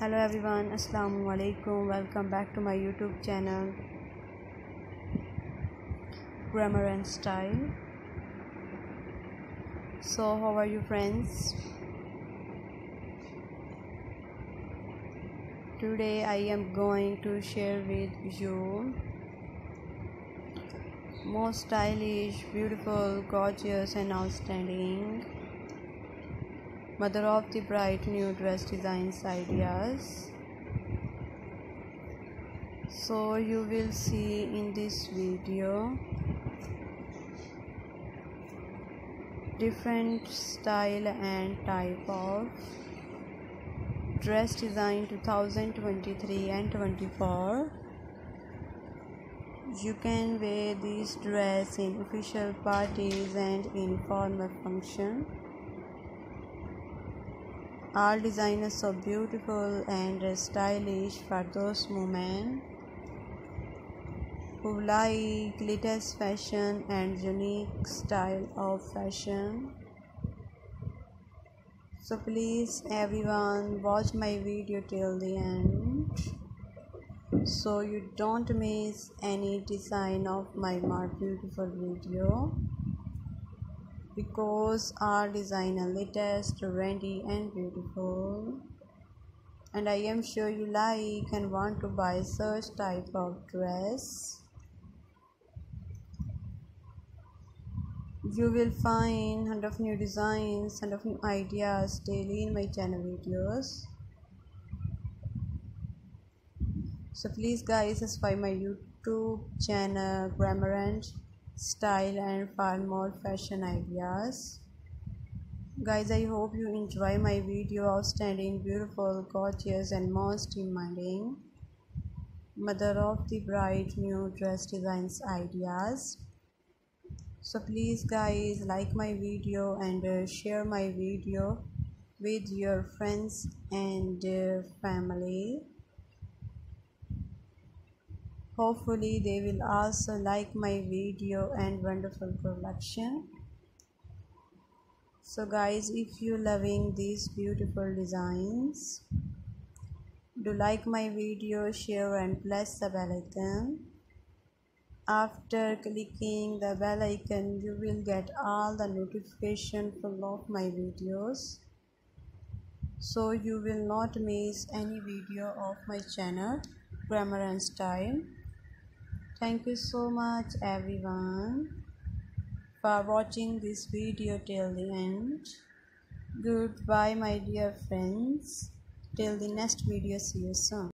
hello everyone assalamu alaikum. Welcome back to my youtube channel. Glamour and style. So how are you friends? Today i am going to share with you most stylish beautiful gorgeous and outstanding mother of the bride new dress designs ideas. So you will see in this video different style and type of dress design 2023 and 24 you can wear this dress in official parties and in formal function all designers so beautiful and stylish for those women who like latest fashion and unique style of fashion. So please everyone watch my video till the end so you don't miss any design of my more beautiful video because our design are latest, trendy and beautiful. And I am sure you like and want to buy such type of dress. You will find hundred of new designs and of new ideas daily in my channel videos. So please guys subscribe my YouTube channel Glamour and style and far more fashion ideas. Guys i hope you enjoy my video. Outstanding beautiful gorgeous and most demanding. Mother of the bride new dress designs ideas. So please guys like my video and uh, share my video with your friends and uh, family hopefully they will also like my video and wonderful collection so guys if you loving these beautiful designs do like my video share and press the bell icon. After clicking the bell icon you will get all the notification full of my videos. So you will not miss any video of my channel Glamour and style thank you so much everyone for watching this video till the end. Goodbye my dear friends. Till the next video see you soon